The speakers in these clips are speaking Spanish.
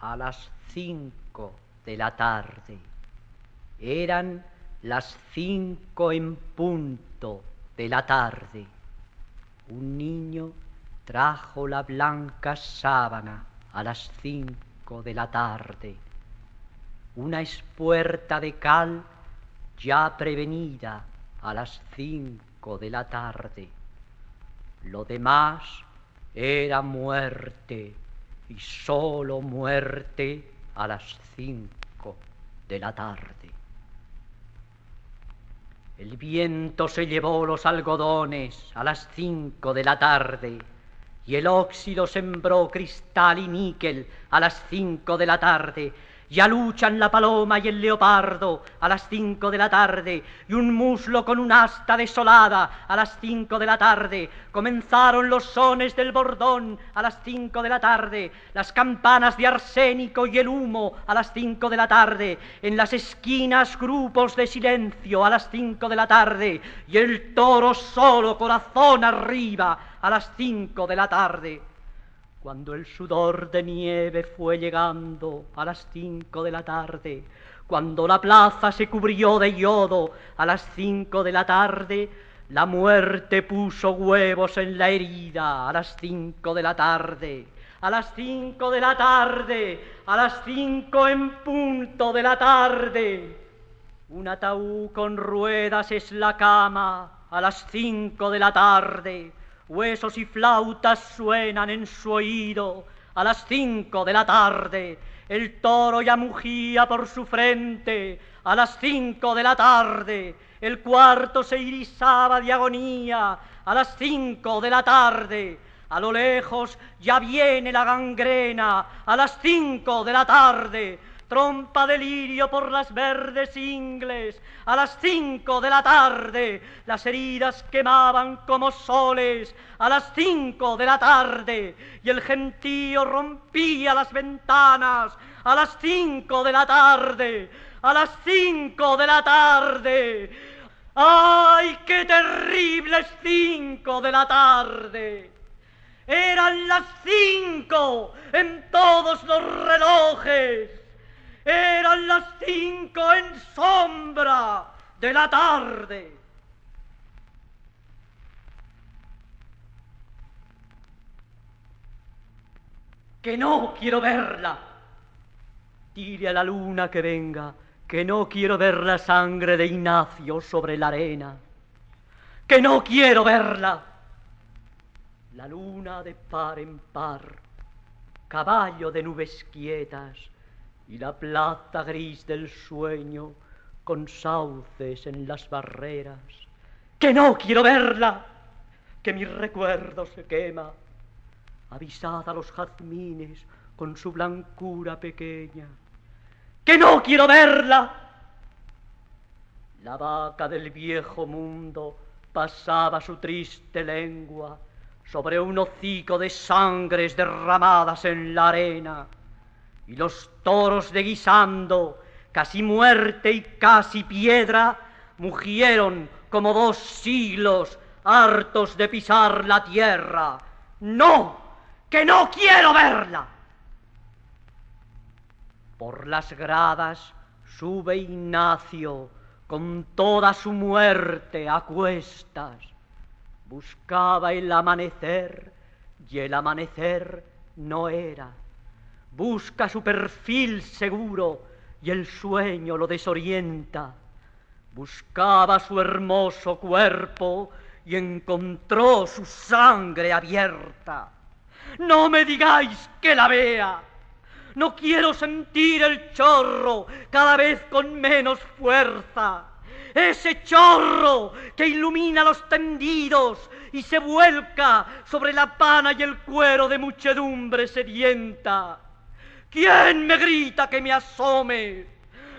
a las cinco de la tarde. Eran las cinco en punto de la tarde. Un niño trajo la blanca sábana a las cinco de la tarde. Una espuerta de cal ya prevenida a las cinco de la tarde. Lo demás era muerte y solo muerte a las cinco de la tarde. El viento se llevó los algodones a las cinco de la tarde y el óxido sembró cristal y níquel a las cinco de la tarde ya luchan la paloma y el leopardo a las cinco de la tarde y un muslo con un asta desolada a las cinco de la tarde. Comenzaron los sones del bordón a las cinco de la tarde, las campanas de arsénico y el humo a las cinco de la tarde, en las esquinas grupos de silencio a las cinco de la tarde y el toro solo corazón arriba a las cinco de la tarde. Cuando el sudor de nieve fue llegando a las cinco de la tarde, cuando la plaza se cubrió de yodo a las cinco de la tarde, la muerte puso huevos en la herida a las cinco de la tarde. A las cinco de la tarde, a las cinco en punto de la tarde. Un ataúd con ruedas es la cama a las cinco de la tarde huesos y flautas suenan en su oído a las cinco de la tarde, el toro ya mugía por su frente a las cinco de la tarde, el cuarto se irisaba de agonía a las cinco de la tarde, a lo lejos ya viene la gangrena a las cinco de la tarde, trompa de lirio por las verdes ingles, a las cinco de la tarde, las heridas quemaban como soles, a las cinco de la tarde, y el gentío rompía las ventanas, a las cinco de la tarde, a las cinco de la tarde. ¡Ay, qué terribles cinco de la tarde! Eran las cinco en todos los relojes eran las cinco en sombra de la tarde. Que no quiero verla. Dile a la luna que venga, que no quiero ver la sangre de Ignacio sobre la arena. Que no quiero verla. La luna de par en par, caballo de nubes quietas, y la plata gris del sueño con sauces en las barreras. Que no quiero verla, que mi recuerdo se quema. Avisad a los jazmines con su blancura pequeña. Que no quiero verla. La vaca del viejo mundo pasaba su triste lengua sobre un hocico de sangres derramadas en la arena y los toros de guisando, casi muerte y casi piedra, mugieron como dos siglos hartos de pisar la tierra. No, que no quiero verla. Por las gradas sube Ignacio con toda su muerte a cuestas. Buscaba el amanecer y el amanecer no era busca su perfil seguro y el sueño lo desorienta. Buscaba su hermoso cuerpo y encontró su sangre abierta. No me digáis que la vea. No quiero sentir el chorro cada vez con menos fuerza. Ese chorro que ilumina los tendidos y se vuelca sobre la pana y el cuero de muchedumbre sedienta. ¿Quién me grita que me asome?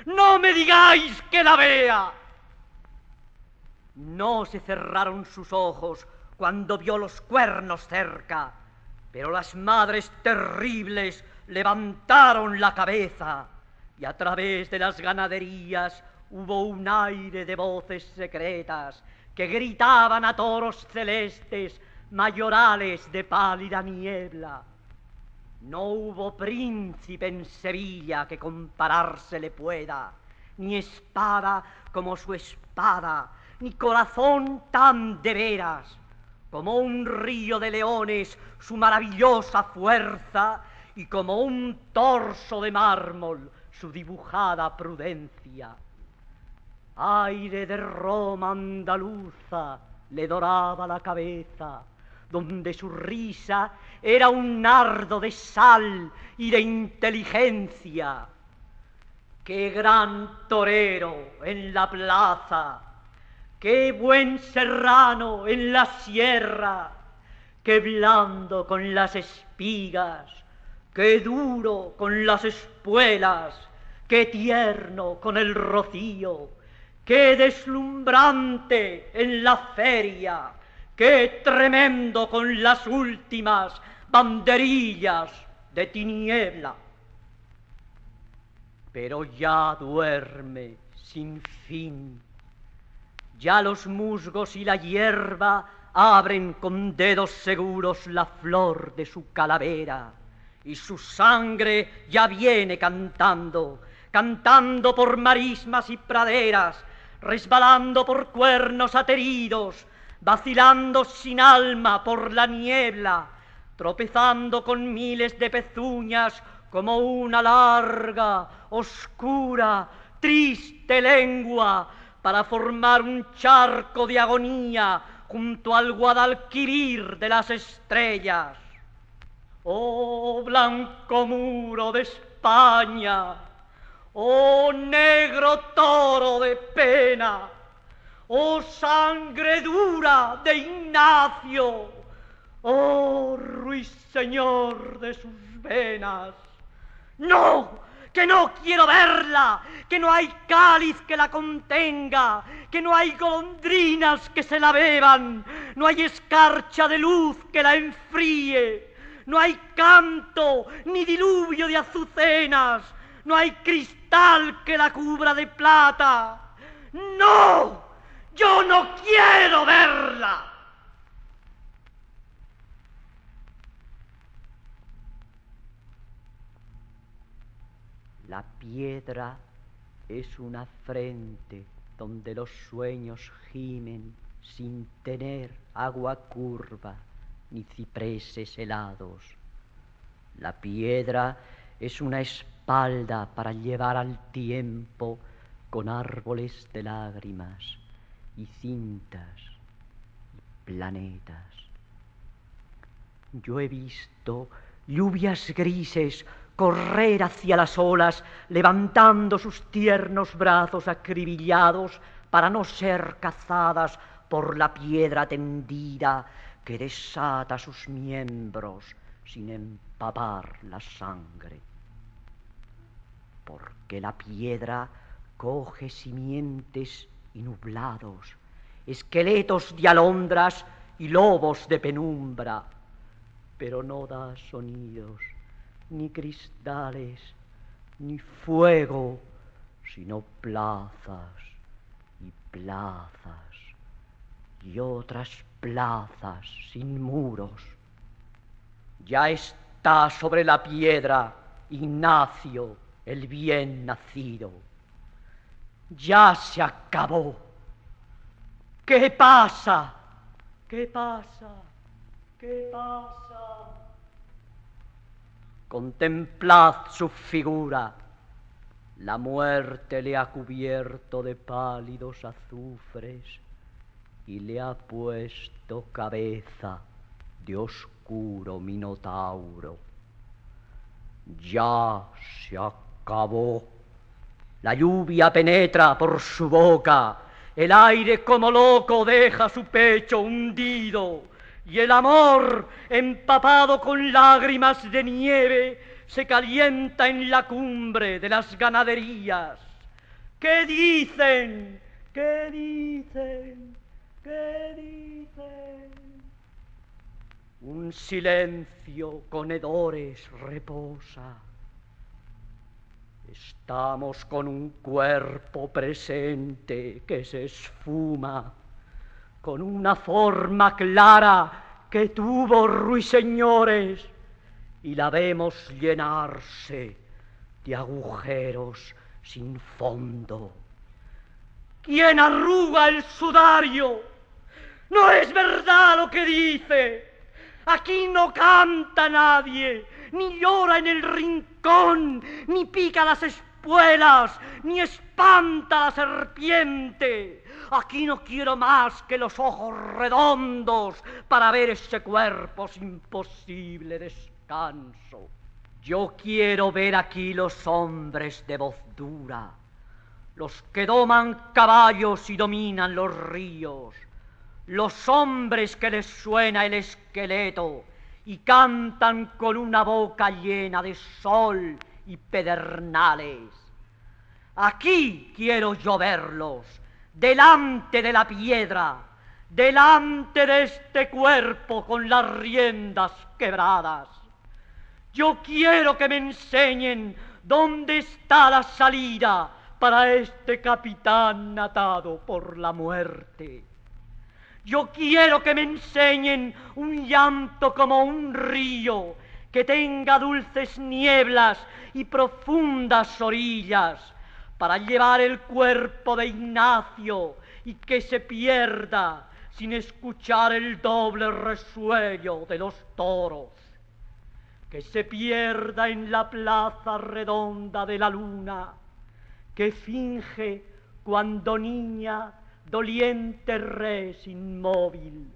No me digáis que la vea. No se cerraron sus ojos cuando vio los cuernos cerca, pero las madres terribles levantaron la cabeza y a través de las ganaderías hubo un aire de voces secretas que gritaban a toros celestes, mayorales de pálida niebla. No hubo príncipe en Sevilla que compararse le pueda, ni espada como su espada, ni corazón tan de veras, como un río de leones su maravillosa fuerza, y como un torso de mármol su dibujada prudencia. Aire de Roma andaluza le doraba la cabeza, donde su risa era un nardo de sal y de inteligencia. Qué gran torero en la plaza, qué buen serrano en la sierra, qué blando con las espigas, qué duro con las espuelas, qué tierno con el rocío, qué deslumbrante en la feria, qué tremendo con las últimas banderillas de tiniebla. Pero ya duerme sin fin, ya los musgos y la hierba abren con dedos seguros la flor de su calavera y su sangre ya viene cantando, cantando por marismas y praderas, resbalando por cuernos ateridos, vacilando sin alma por la niebla, tropezando con miles de pezuñas como una larga, oscura, triste lengua para formar un charco de agonía junto al Guadalquivir de las estrellas. Oh blanco muro de España, oh negro toro de pena, oh sangre dura de Ignacio, oh ruiseñor de sus venas. No, que no quiero verla, que no hay cáliz que la contenga, que no hay golondrinas que se la beban, no hay escarcha de luz que la enfríe no hay canto ni diluvio de azucenas, no hay cristal que la cubra de plata. No, yo no quiero verla. La piedra es una frente donde los sueños gimen sin tener agua curva ni cipreses helados. La piedra es una espalda para llevar al tiempo con árboles de lágrimas y cintas y planetas. Yo he visto lluvias grises correr hacia las olas, levantando sus tiernos brazos acribillados para no ser cazadas por la piedra tendida que desata sus miembros sin empapar la sangre. Porque la piedra coge simientes y nublados, esqueletos de alondras y lobos de penumbra, pero no da sonidos, ni cristales, ni fuego, sino plazas y plazas y otras plazas sin muros. Ya está sobre la piedra Ignacio el bien nacido. Ya se acabó. ¿Qué pasa? ¿Qué pasa? ¿Qué pasa? Contemplad su figura. La muerte le ha cubierto de pálidos azufres y le ha puesto cabeza de oscuro minotauro. Ya se acabó. La lluvia penetra por su boca, el aire como loco deja su pecho hundido, y el amor, empapado con lágrimas de nieve, se calienta en la cumbre de las ganaderías. ¿Qué dicen? ¿Qué dicen? ¿Qué dicen? Un silencio con hedores reposa. Estamos con un cuerpo presente que se esfuma, con una forma clara que tuvo ruiseñores y la vemos llenarse de agujeros sin fondo. ¿Quién arruga el sudario? No es verdad lo que dice. Aquí no canta nadie, ni llora en el rincón, ni pica las espuelas, ni espanta la serpiente. Aquí no quiero más que los ojos redondos para ver ese cuerpo sin posible descanso. Yo quiero ver aquí los hombres de voz dura, los que doman caballos y dominan los ríos, los hombres que les suena el esqueleto y cantan con una boca llena de sol y pedernales. Aquí quiero yo verlos, delante de la piedra, delante de este cuerpo con las riendas quebradas. Yo quiero que me enseñen dónde está la salida para este capitán atado por la muerte. Yo quiero que me enseñen un llanto como un río, que tenga dulces nieblas y profundas orillas, para llevar el cuerpo de Ignacio y que se pierda sin escuchar el doble resuello de los toros, que se pierda en la plaza redonda de la luna, que finge cuando niña doliente res inmóvil,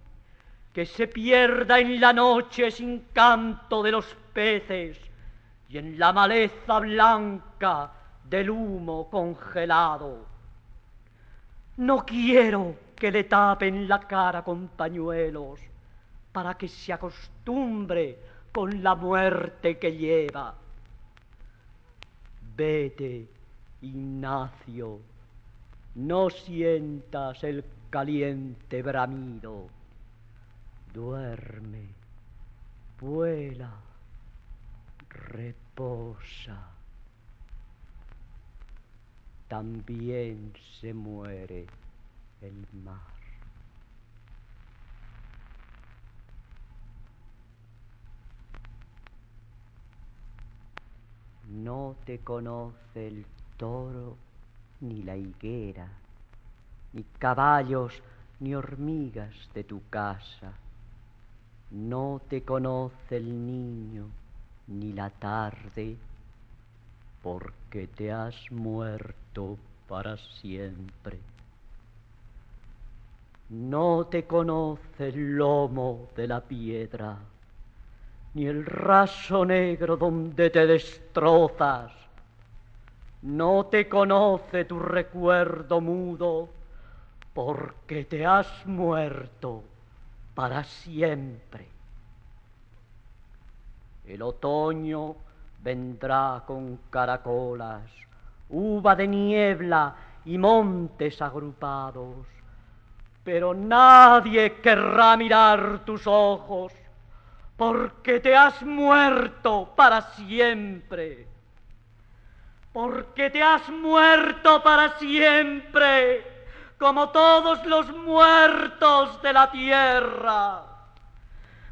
que se pierda en la noche sin canto de los peces y en la maleza blanca del humo congelado. No quiero que le tapen la cara con pañuelos para que se acostumbre con la muerte que lleva. Vete, Ignacio no sientas el caliente bramido. Duerme, vuela, reposa. También se muere el mar. No te conoce el toro ni la higuera, ni caballos, ni hormigas de tu casa. No te conoce el niño, ni la tarde, porque te has muerto para siempre. No te conoce el lomo de la piedra, ni el raso negro donde te destrozas, no te conoce tu recuerdo mudo, porque te has muerto para siempre. El otoño vendrá con caracolas, uva de niebla y montes agrupados, pero nadie querrá mirar tus ojos, porque te has muerto para siempre porque te has muerto para siempre, como todos los muertos de la tierra,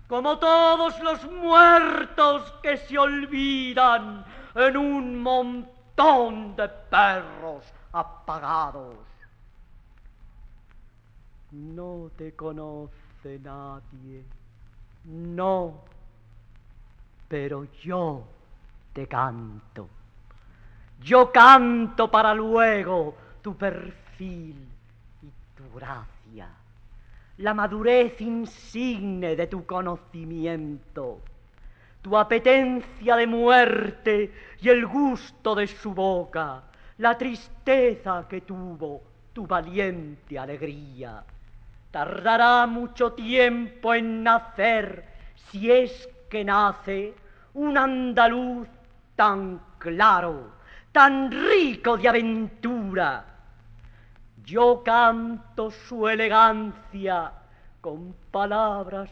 como todos los muertos que se olvidan en un montón de perros apagados. No te conoce nadie, no, pero yo te canto. Yo canto para luego tu perfil y tu gracia, la madurez insigne de tu conocimiento, tu apetencia de muerte y el gusto de su boca, la tristeza que tuvo tu valiente alegría. Tardará mucho tiempo en nacer, si es que nace, un andaluz tan claro tan rico de aventura. Yo canto su elegancia con palabras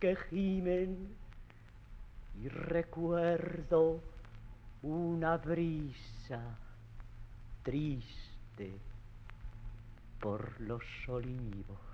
que gimen y recuerdo una brisa triste por los olivos.